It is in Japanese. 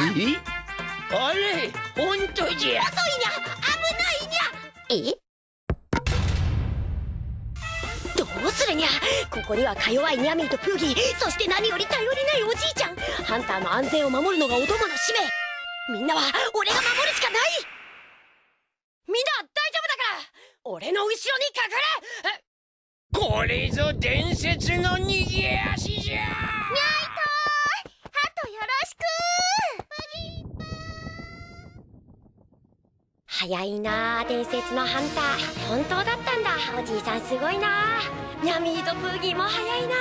あれ本当じゃ遅いにゃ？危ない。にゃえ？どうするにゃ？ここにはか弱い。ニャミーとプーギー。そして何より頼りないおじいちゃん。ハンターの安全を守るのがお供の使命。みんなは俺が守るしかない。みんな大丈夫だから俺の後ろに隠れ。これぞ伝説の逃早いな伝説のハンター。本当だったんだ。おじいさんすごいな。ニャミーとプーギーも早いな。